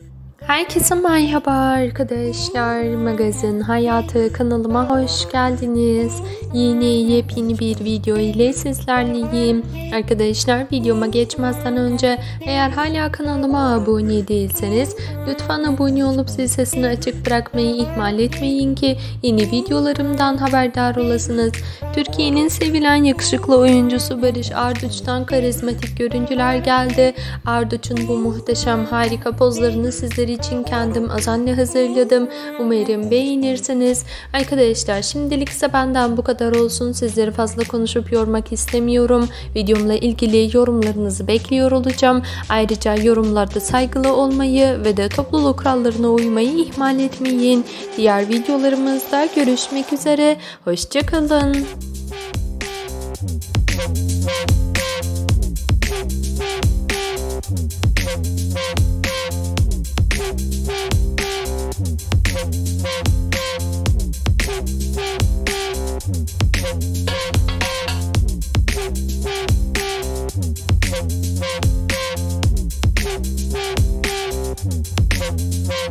name. Herkese merhaba arkadaşlar. Magazin Hayatı kanalıma hoş geldiniz. Yeni yepyeni bir video ile sizlerleyim. Arkadaşlar videoma geçmezden önce eğer hala kanalıma abone değilseniz lütfen abone olup zil sesini açık bırakmayı ihmal etmeyin ki yeni videolarımdan haberdar olasınız. Türkiye'nin sevilen yakışıklı oyuncusu Barış Arduç'tan karizmatik görüntüler geldi. Arduç'un bu muhteşem harika pozlarını sizler için kendim azanla hazırladım. Umarım beğenirsiniz. Arkadaşlar şimdilik ise benden bu kadar olsun. Sizleri fazla konuşup yormak istemiyorum. Videomla ilgili yorumlarınızı bekliyor olacağım. Ayrıca yorumlarda saygılı olmayı ve de topluluk kurallarına uymayı ihmal etmeyin. Diğer videolarımızda görüşmek üzere. Hoşçakalın. Thank